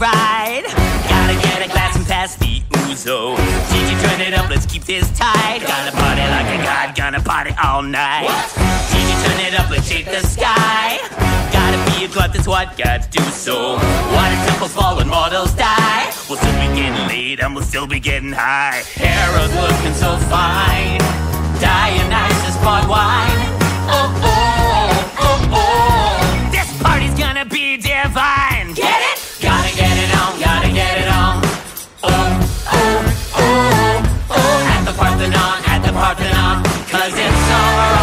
ride. Gotta get a glass and pass the ouzo. DJ, turn it up, let's keep this tight. Gonna party like a god, gonna party all night. DJ, turn it up, let's shake the sky. Gotta be a club, that's what gods do so. Water temples fall and mortals die. We'll still be getting laid and we'll still be getting high. Arrows looking so fine. Parthenon, at the Parthenon, cause it's our